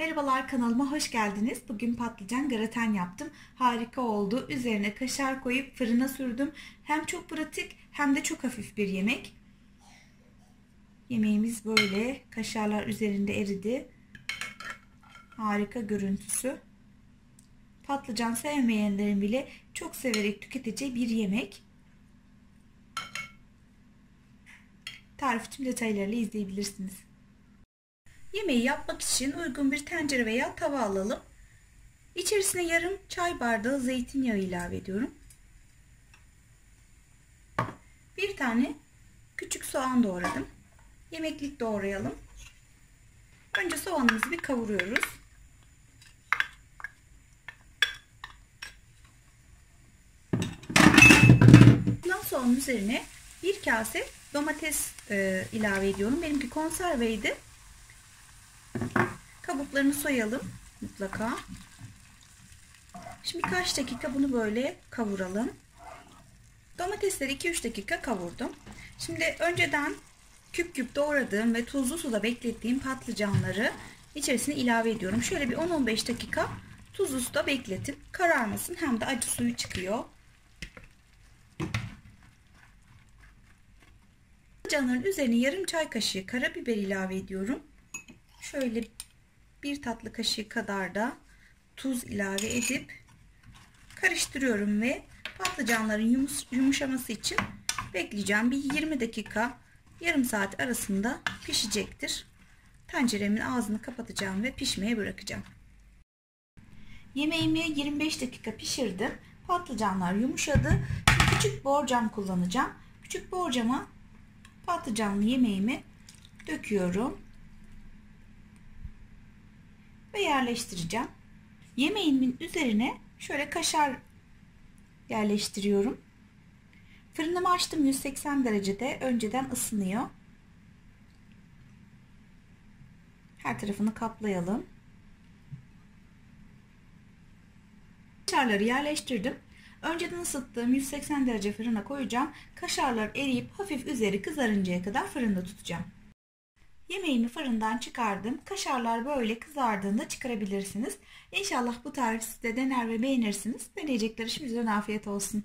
Merhabalar kanalıma hoş geldiniz. Bugün patlıcan graten yaptım. Harika oldu. Üzerine kaşar koyup fırına sürdüm. Hem çok pratik hem de çok hafif bir yemek. Yemeğimiz böyle. Kaşarlar üzerinde eridi. Harika görüntüsü. Patlıcan sevmeyenlerin bile çok severek tüketeceği bir yemek. Tarif tüm detaylarıyla izleyebilirsiniz. Yemeği yapmak için uygun bir tencere veya tava alalım. İçerisine yarım çay bardağı zeytinyağı ilave ediyorum. Bir tane küçük soğan doğradım. Yemeklik doğrayalım. Önce soğanımızı bir kavuruyoruz. Bundan soğanın üzerine bir kase domates e, ilave ediyorum. Benimki konserveydi. Kabuklarını soyalım mutlaka. Şimdi birkaç dakika bunu böyle kavuralım. Domatesleri 2-3 dakika kavurdum. Şimdi önceden küp küp doğradığım ve tuzlu suda beklettiğim patlıcanları içerisine ilave ediyorum. Şöyle bir 10-15 dakika tuzlu suda bekletin. Kararmasın hem de acı suyu çıkıyor. Patlıcanların üzerine yarım çay kaşığı karabiber ilave ediyorum. Şöyle bir tatlı kaşığı kadar da tuz ilave edip karıştırıyorum ve patlıcanların yumuşaması için bekleyeceğim. Bir 20 dakika yarım saat arasında pişecektir. Tenceremin ağzını kapatacağım ve pişmeye bırakacağım. Yemeğimi 25 dakika pişirdim. Patlıcanlar yumuşadı. küçük borcam kullanacağım. Küçük borcama patlıcanlı yemeğimi döküyorum ve yerleştireceğim. Yemeğimin üzerine şöyle kaşar yerleştiriyorum. Fırınımı açtım 180 derecede. Önceden ısınıyor. Her tarafını kaplayalım. Kaşarları yerleştirdim. Önceden ısıttığım 180 derece fırına koyacağım. Kaşarlar eriyip hafif üzeri kızarıncaya kadar fırında tutacağım. Yemeğimi fırından çıkardım. Kaşarlar böyle kızardığında çıkarabilirsiniz. İnşallah bu tarifi siz de dener ve beğenirsiniz. Deneyecekler şimdiden afiyet olsun.